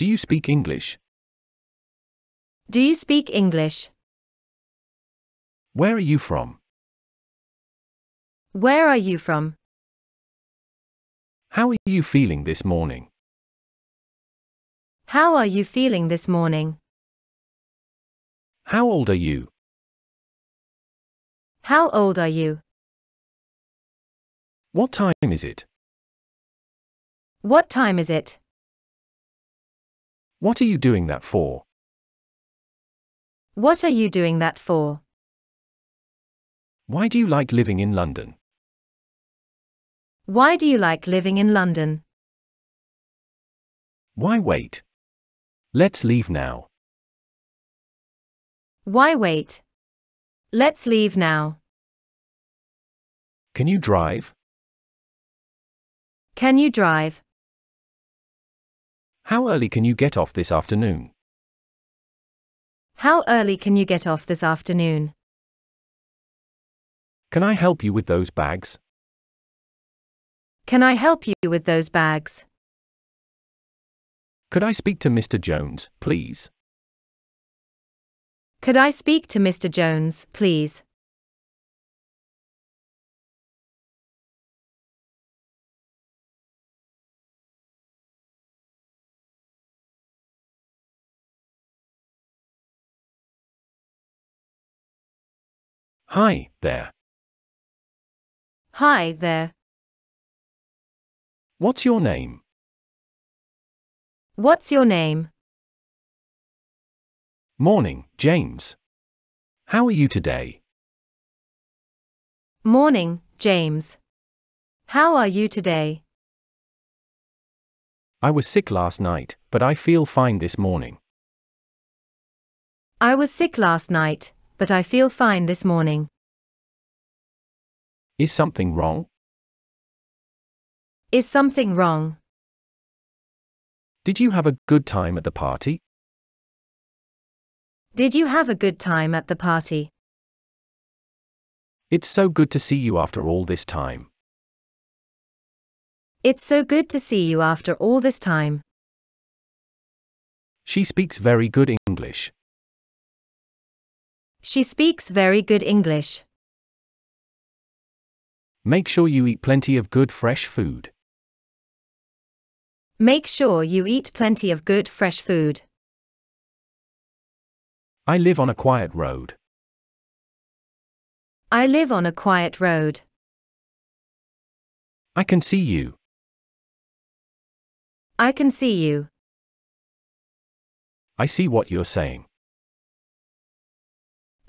Do you speak English? Do you speak English? Where are you from? Where are you from? How are you feeling this morning? How are you feeling this morning? How old are you? How old are you? What time is it? What time is it? What are you doing that for? What are you doing that for? Why do you like living in London? Why do you like living in London? Why wait? Let's leave now. Why wait? Let's leave now. Can you drive? Can you drive? How early can you get off this afternoon? How early can you get off this afternoon? Can I help you with those bags? Can I help you with those bags? Could I speak to Mr. Jones, please? Could I speak to Mr. Jones, please? Hi, there. Hi there. What's your name? What's your name? Morning, James. How are you today? Morning, James. How are you today? I was sick last night, but I feel fine this morning. I was sick last night, but I feel fine this morning. Is something wrong? Is something wrong? Did you have a good time at the party? Did you have a good time at the party? It's so good to see you after all this time. It's so good to see you after all this time. She speaks very good English. She speaks very good English. Make sure you eat plenty of good fresh food. Make sure you eat plenty of good fresh food. I live on a quiet road. I live on a quiet road. I can see you. I can see you. I see what you're saying.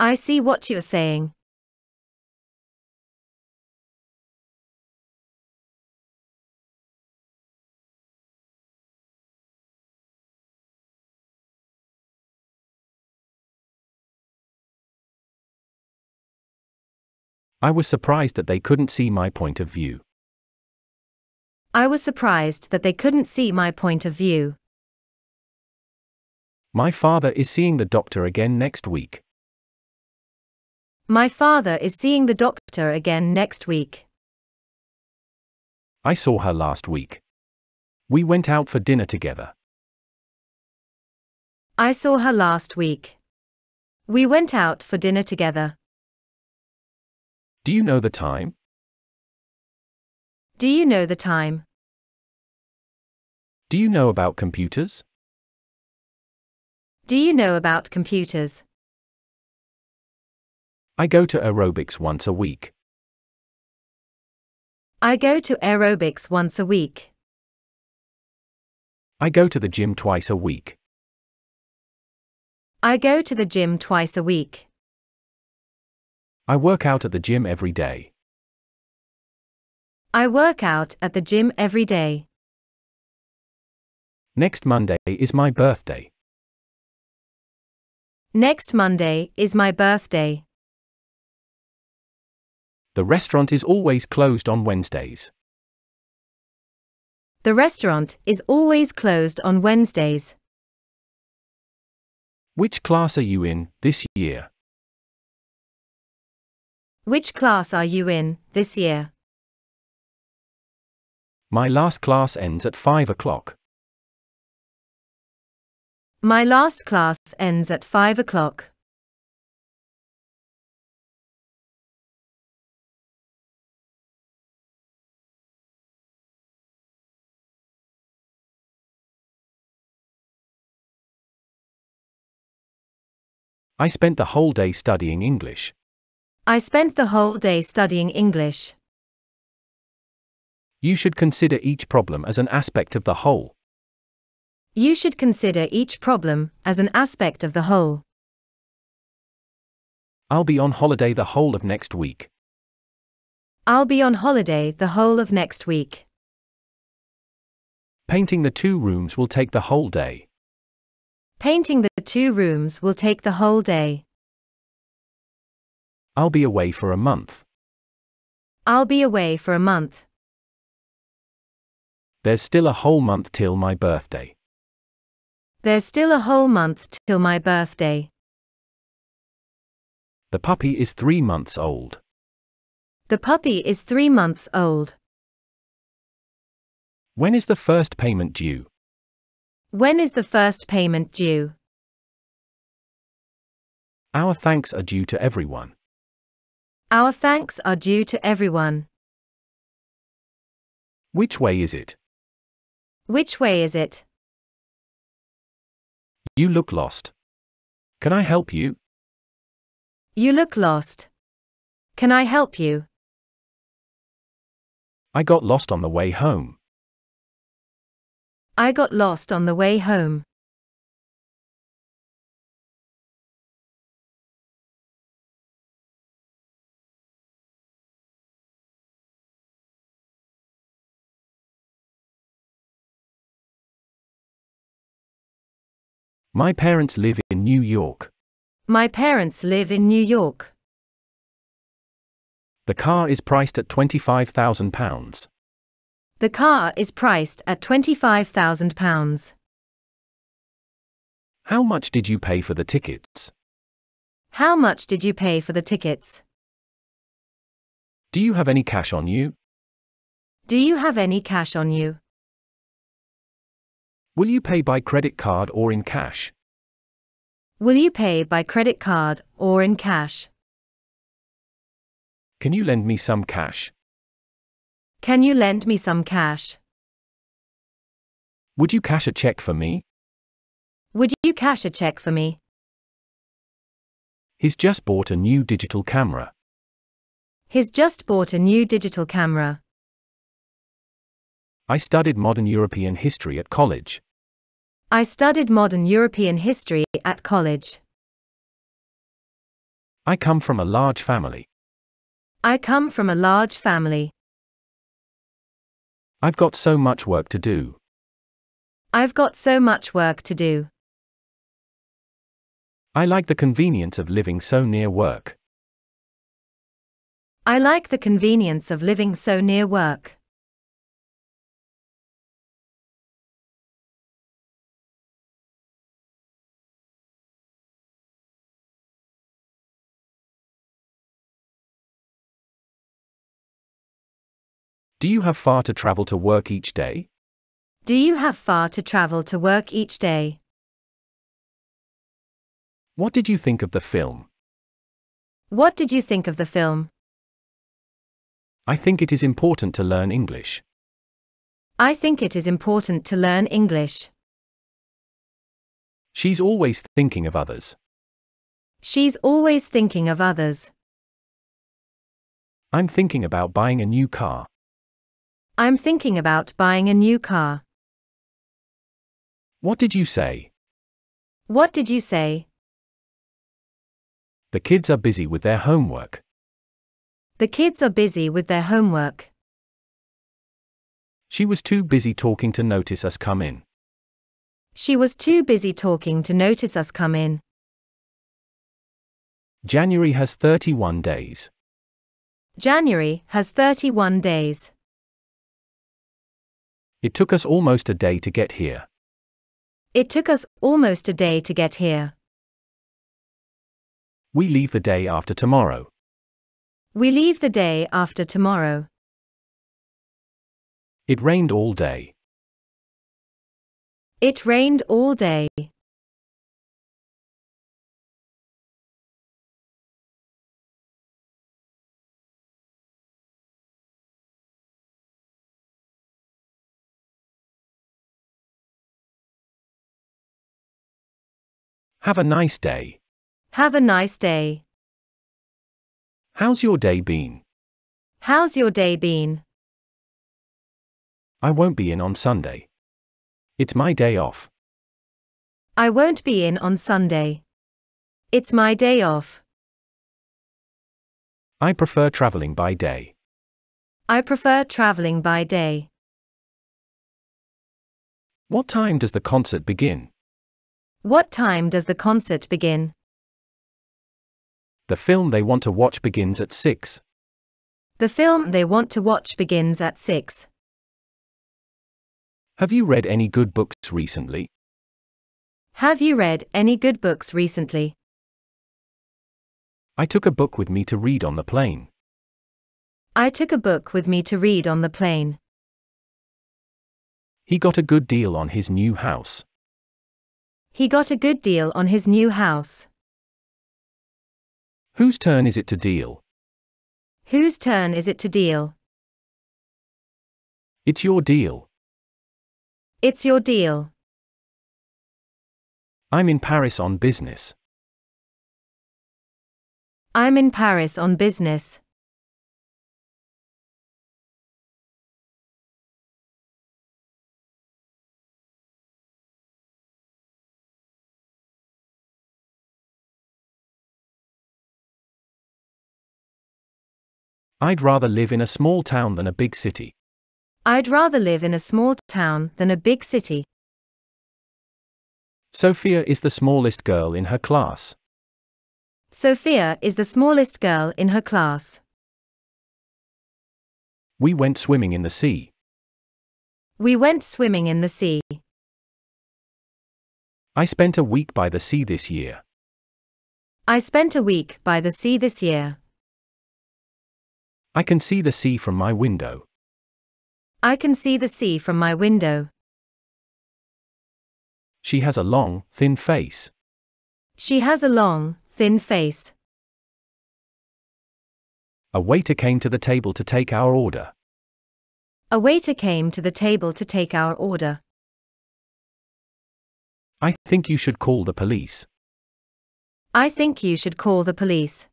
I see what you're saying. I was surprised that they couldn't see my point of view. I was surprised that they couldn't see my point of view. My father is seeing the doctor again next week. My father is seeing the doctor again next week. I saw her last week. We went out for dinner together. I saw her last week. We went out for dinner together. Do you know the time? Do you know the time? Do you know about computers? Do you know about computers? I go to aerobics once a week. I go to aerobics once a week. I go to the gym twice a week. I go to the gym twice a week. I work out at the gym every day. I work out at the gym every day. Next Monday is my birthday. Next Monday is my birthday. The restaurant is always closed on Wednesdays. The restaurant is always closed on Wednesdays. Which class are you in this year? Which class are you in this year? My last class ends at 5 o'clock. My last class ends at 5 o'clock. I spent the whole day studying English. I spent the whole day studying English. You should consider each problem as an aspect of the whole. You should consider each problem as an aspect of the whole. I'll be on holiday the whole of next week. I'll be on holiday the whole of next week. Painting the two rooms will take the whole day. Painting the two rooms will take the whole day. I'll be away for a month. I'll be away for a month. There's still a whole month till my birthday. There's still a whole month till my birthday. The puppy is three months old. The puppy is three months old. When is the first payment due? When is the first payment due? Our thanks are due to everyone. Our thanks are due to everyone. Which way is it? Which way is it? You look lost. Can I help you? You look lost. Can I help you? I got lost on the way home. I got lost on the way home. My parents live in New York. My parents live in New York. The car is priced at £25,000. The car is priced at £25,000. How much did you pay for the tickets? How much did you pay for the tickets? Do you have any cash on you? Do you have any cash on you? Will you pay by credit card or in cash? Will you pay by credit card or in cash? Can you lend me some cash? Can you lend me some cash? Would you cash a check for me? Would you cash a check for me? He's just bought a new digital camera. He's just bought a new digital camera. I studied modern European history at college. I studied modern European history at college. I come from a large family. I come from a large family. I've got so much work to do. I've got so much work to do. I like the convenience of living so near work. I like the convenience of living so near work. Do you have far to travel to work each day? Do you have far to travel to work each day? What did you think of the film? What did you think of the film? I think it is important to learn English. I think it is important to learn English. She's always thinking of others. She's always thinking of others. I'm thinking about buying a new car. I'm thinking about buying a new car. What did you say? What did you say? The kids are busy with their homework. The kids are busy with their homework. She was too busy talking to notice us come in. She was too busy talking to notice us come in. January has 31 days. January has 31 days. It took us almost a day to get here. It took us almost a day to get here. We leave the day after tomorrow. We leave the day after tomorrow. It rained all day. It rained all day. Have a nice day. Have a nice day. How's your day been? How's your day been? I won't be in on Sunday. It's my day off. I won't be in on Sunday. It's my day off. I prefer traveling by day. I prefer traveling by day. What time does the concert begin? What time does the concert begin? The film they want to watch begins at 6. The film they want to watch begins at 6. Have you read any good books recently? Have you read any good books recently? I took a book with me to read on the plane. I took a book with me to read on the plane. He got a good deal on his new house. He got a good deal on his new house. Whose turn is it to deal? Whose turn is it to deal? It's your deal. It's your deal. I'm in Paris on business. I'm in Paris on business. I'd rather live in a small town than a big city. I'd rather live in a small town than a big city. Sophia is the smallest girl in her class. Sophia is the smallest girl in her class. We went swimming in the sea. We went swimming in the sea. I spent a week by the sea this year. I spent a week by the sea this year. I can see the sea from my window. I can see the sea from my window. She has a long, thin face. She has a long, thin face. A waiter came to the table to take our order. A waiter came to the table to take our order. I think you should call the police. I think you should call the police.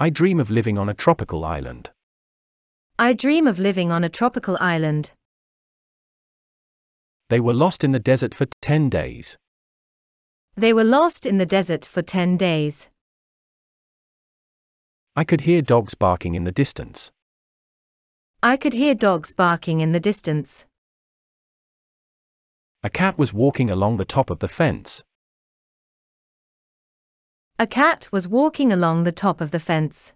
I dream of living on a tropical island. I dream of living on a tropical island. They were lost in the desert for 10 days. They were lost in the desert for 10 days. I could hear dogs barking in the distance. I could hear dogs barking in the distance. A cat was walking along the top of the fence. A cat was walking along the top of the fence.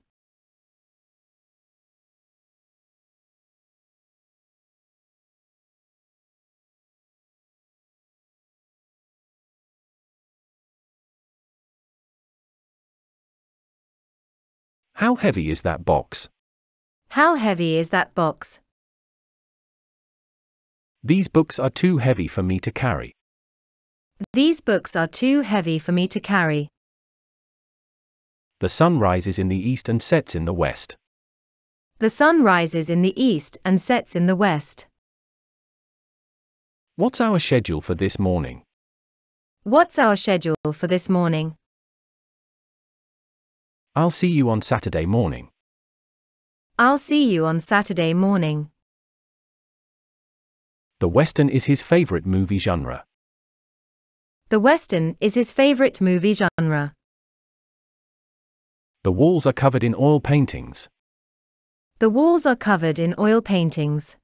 How heavy is that box? How heavy is that box? These books are too heavy for me to carry. These books are too heavy for me to carry. The sun rises in the east and sets in the west. The sun rises in the east and sets in the west. What's our schedule for this morning? What's our schedule for this morning? I'll see you on Saturday morning. I'll see you on Saturday morning. The Western is his favorite movie genre. The Western is his favorite movie genre. The walls are covered in oil paintings. The walls are covered in oil paintings.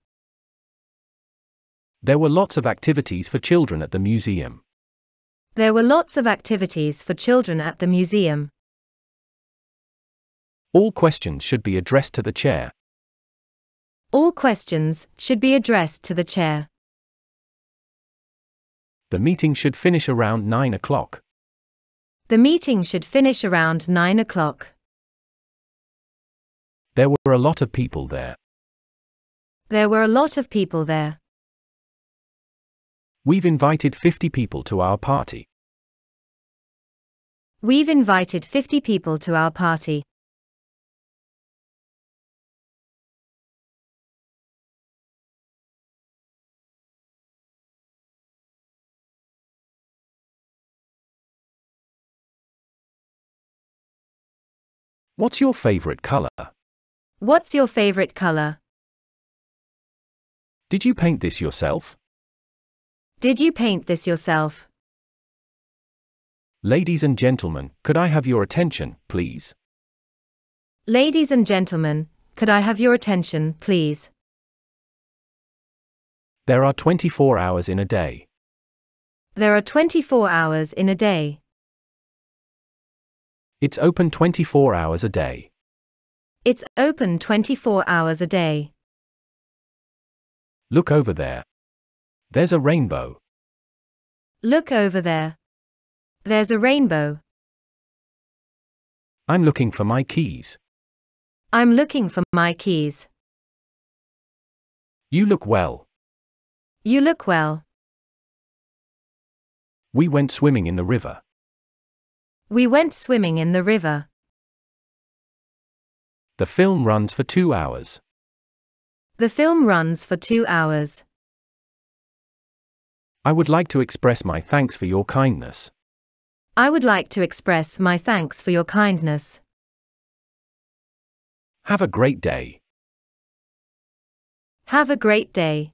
There were lots of activities for children at the museum. There were lots of activities for children at the museum. All questions should be addressed to the chair. All questions should be addressed to the chair. The meeting should finish around 9 o'clock. The meeting should finish around 9 o'clock. There were a lot of people there. There were a lot of people there. We've invited 50 people to our party. We've invited 50 people to our party. What's your favorite color? What's your favorite color? Did you paint this yourself? Did you paint this yourself? Ladies and gentlemen, could I have your attention, please? Ladies and gentlemen, could I have your attention, please? There are 24 hours in a day. There are 24 hours in a day. It's open 24 hours a day. It's open 24 hours a day. Look over there. There's a rainbow. Look over there. There's a rainbow. I'm looking for my keys. I'm looking for my keys. You look well. You look well. We went swimming in the river. We went swimming in the river. The film runs for two hours. The film runs for two hours. I would like to express my thanks for your kindness. I would like to express my thanks for your kindness. Have a great day. Have a great day.